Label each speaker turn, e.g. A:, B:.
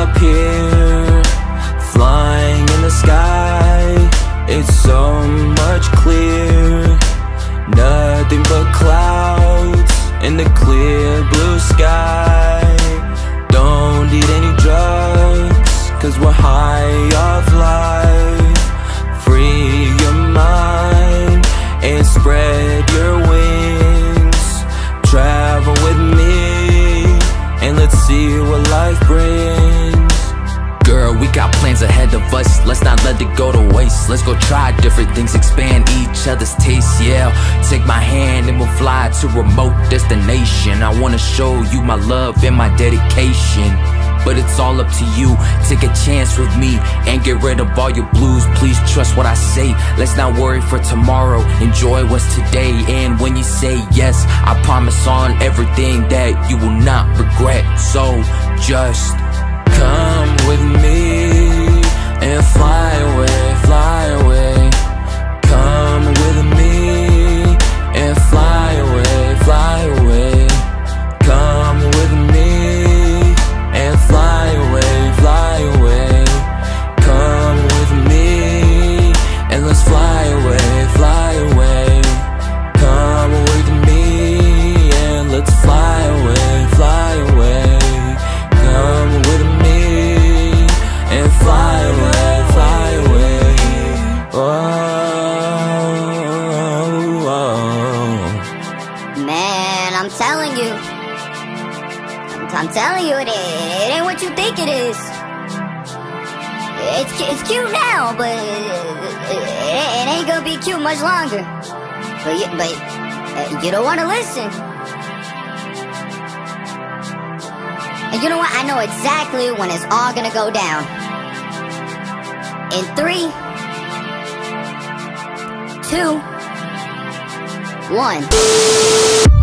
A: up here Flying in the sky. It's so much clearer Nothing but clouds In
B: the clear blue plans ahead of us. Let's not let it go to waste. Let's go try different things, expand each other's taste. Yeah, take my hand and we'll fly to remote destination. I wanna show you my love and my dedication. But it's all up to you. Take a chance with me and get rid of all your blues. Please trust what I say. Let's not worry for tomorrow. Enjoy what's today. And when you say yes, I promise on everything that you will not regret. So just
A: Come with me
C: I'm, telling you, it, ain't what you think it is. It's, it's cute now, but it, it, it ain't gonna be cute much longer. But you, but uh, you don't want to listen. And you know what? I know exactly when it's all gonna go down. In three, two, one.